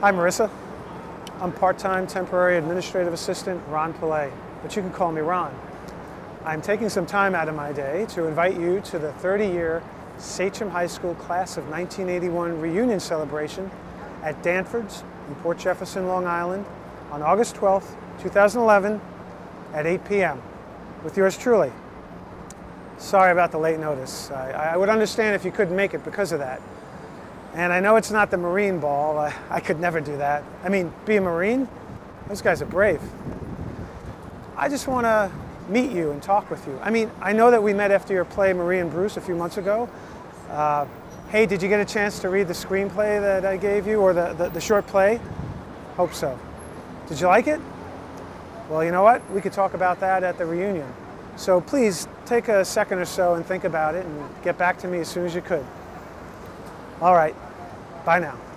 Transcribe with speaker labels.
Speaker 1: Hi, Marisa. I'm part-time temporary administrative assistant Ron Pillay, but you can call me Ron. I'm taking some time out of my day to invite you to the 30-year Sachem High School Class of 1981 reunion celebration at Danford's in Port Jefferson, Long Island on August 12, 2011 at 8 p.m. with yours truly. Sorry about the late notice. I, I would understand if you couldn't make it because of that. And I know it's not the Marine Ball. I, I could never do that. I mean, be a Marine? Those guys are brave. I just want to meet you and talk with you. I mean, I know that we met after your play Marie and Bruce a few months ago. Uh, hey, did you get a chance to read the screenplay that I gave you or the, the, the short play? Hope so. Did you like it? Well, you know what? We could talk about that at the reunion. So please take a second or so and think about it and get back to me as soon as you could. All right. Bye now.